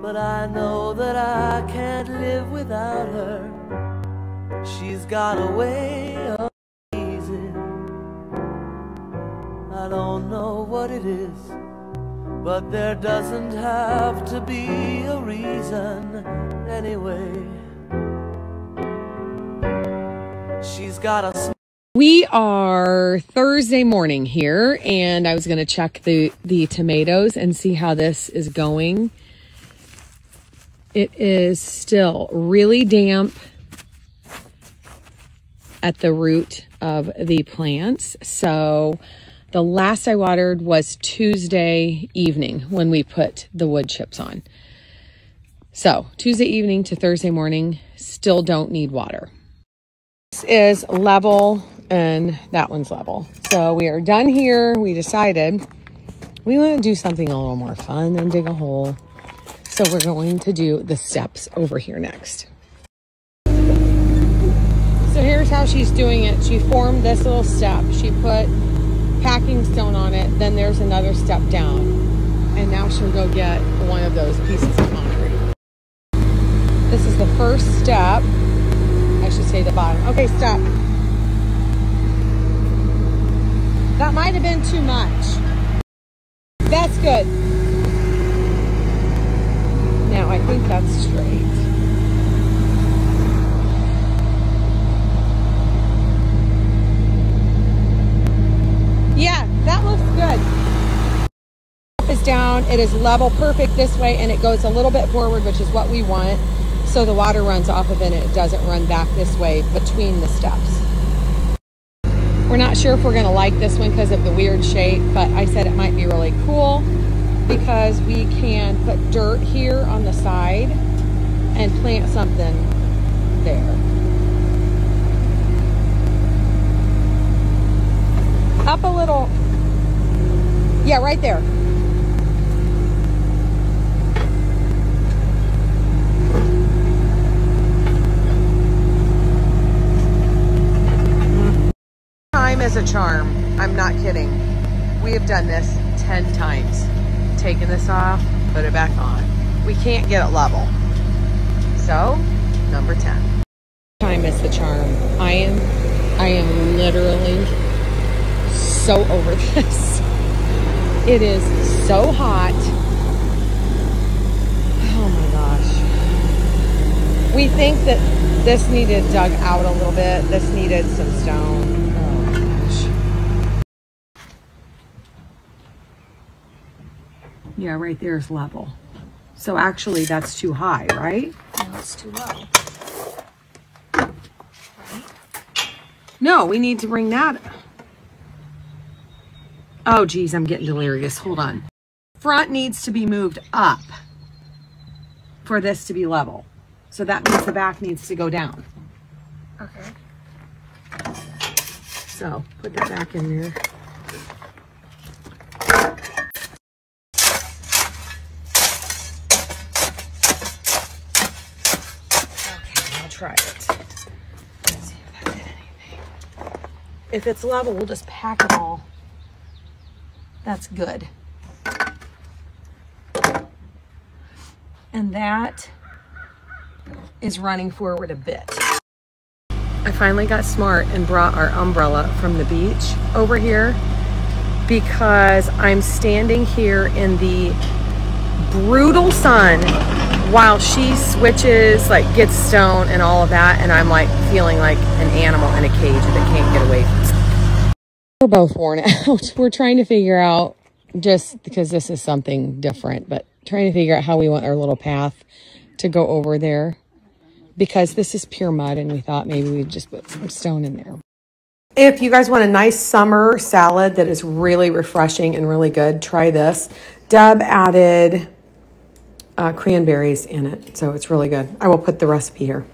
But I know that I can't live without her. She's got a way of easing. I don't know what it is, but there doesn't have to be a reason anyway. She's got a We are Thursday morning here, and I was going to check the, the tomatoes and see how this is going. It is still really damp at the root of the plants. So the last I watered was Tuesday evening when we put the wood chips on. So Tuesday evening to Thursday morning, still don't need water. This is level and that one's level. So we are done here. We decided we want to do something a little more fun than dig a hole. So we're going to do the steps over here next. So here's how she's doing it. She formed this little step. She put packing stone on it. Then there's another step down. And now she'll go get one of those pieces of concrete. This is the first step. I should say the bottom. Okay, stop. That might have been too much. That's good. Now I think that's straight. Yeah, that looks good. Is down, it is level perfect this way and it goes a little bit forward, which is what we want. So the water runs off of it and it doesn't run back this way between the steps. We're not sure if we're gonna like this one because of the weird shape, but I said it might be really cool because we can put dirt here on the side and plant something there. Up a little. Yeah, right there. Time is a charm. I'm not kidding. We have done this 10 times. Taken this off, put it back on. We can't get it level. So, number 10. Time is the charm. I am, I am literally so over this. It is so hot. Oh my gosh. We think that this needed dug out a little bit. This needed some stone. Oh my gosh. Yeah, right there is level. So actually that's too high, right? No, it's too low. Right? No, we need to bring that. Oh, geez, I'm getting delirious. Hold on. Front needs to be moved up for this to be level. So that means the back needs to go down. Okay. So put that back in there. Try it. If. If it's level, we'll just pack it all. That's good. And that is running forward a bit. I finally got smart and brought our umbrella from the beach over here because I'm standing here in the brutal sun while she switches, like gets stone and all of that. And I'm like feeling like an animal in a cage that can't get away We're both worn out. We're trying to figure out just because this is something different, but trying to figure out how we want our little path to go over there because this is pure mud and we thought maybe we'd just put some stone in there. If you guys want a nice summer salad that is really refreshing and really good, try this. Deb added uh, cranberries in it, so it's really good. I will put the recipe here.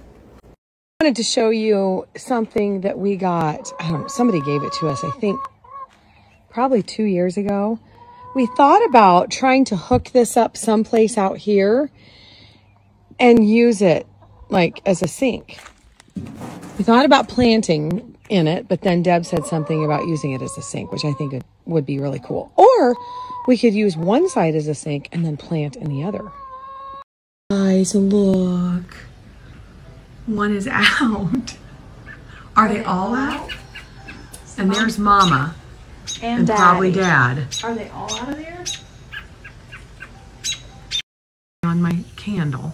I wanted to show you something that we got. I don't know, somebody gave it to us, I think probably two years ago. We thought about trying to hook this up someplace out here and use it like as a sink. We thought about planting in it, but then Deb said something about using it as a sink, which I think would would be really cool. Or we could use one side as a sink and then plant in the other. Guys, look. One is out. Are they all out? And there's Mama and probably Dad. Are they all out of there? on my candle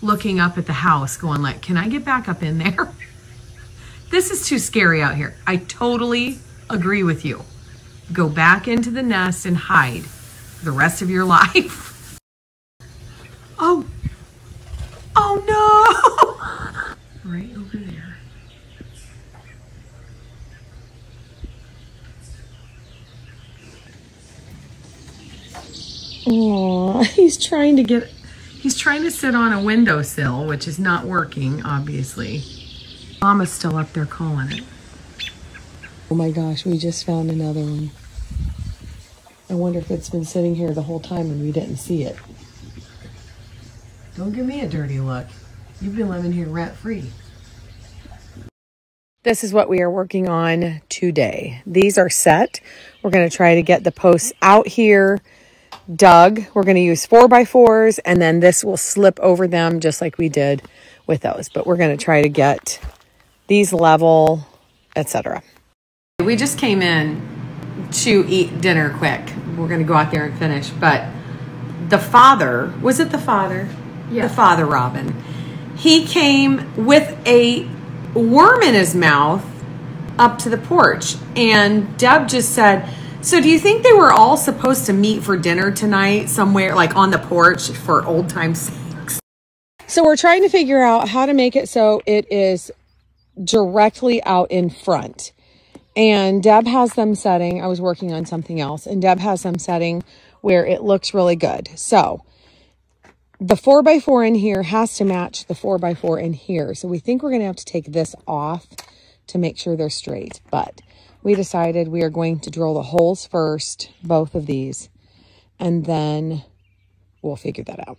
looking up at the house going like can i get back up in there this is too scary out here i totally agree with you go back into the nest and hide the rest of your life oh oh no right over there Aw, he's trying to get, he's trying to sit on a windowsill, which is not working, obviously. Mama's still up there calling it. Oh my gosh, we just found another one. I wonder if it's been sitting here the whole time and we didn't see it. Don't give me a dirty look. You've been living here rent free. This is what we are working on today. These are set. We're going to try to get the posts out here dug. We're going to use four by fours and then this will slip over them just like we did with those. But we're going to try to get these level, etc. We just came in to eat dinner quick. We're going to go out there and finish. But the father, was it the father? Yeah. The father, Robin. He came with a worm in his mouth up to the porch. And Deb just said, so do you think they were all supposed to meet for dinner tonight somewhere like on the porch for old time's sakes? So we're trying to figure out how to make it so it is directly out in front. And Deb has them setting. I was working on something else and Deb has them setting where it looks really good. So the four by four in here has to match the four by four in here. So we think we're going to have to take this off to make sure they're straight. But we decided we are going to drill the holes first, both of these, and then we'll figure that out.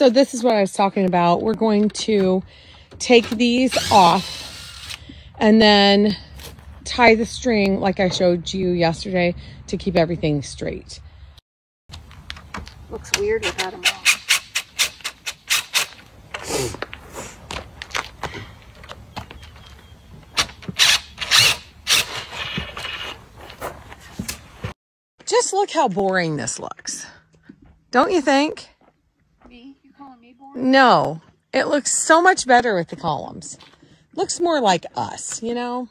So this is what I was talking about. We're going to take these off and then tie the string like I showed you yesterday to keep everything straight. Looks weird without them on. Just look how boring this looks. Don't you think? Me? You calling me boring? No, it looks so much better with the columns. Looks more like us, you know?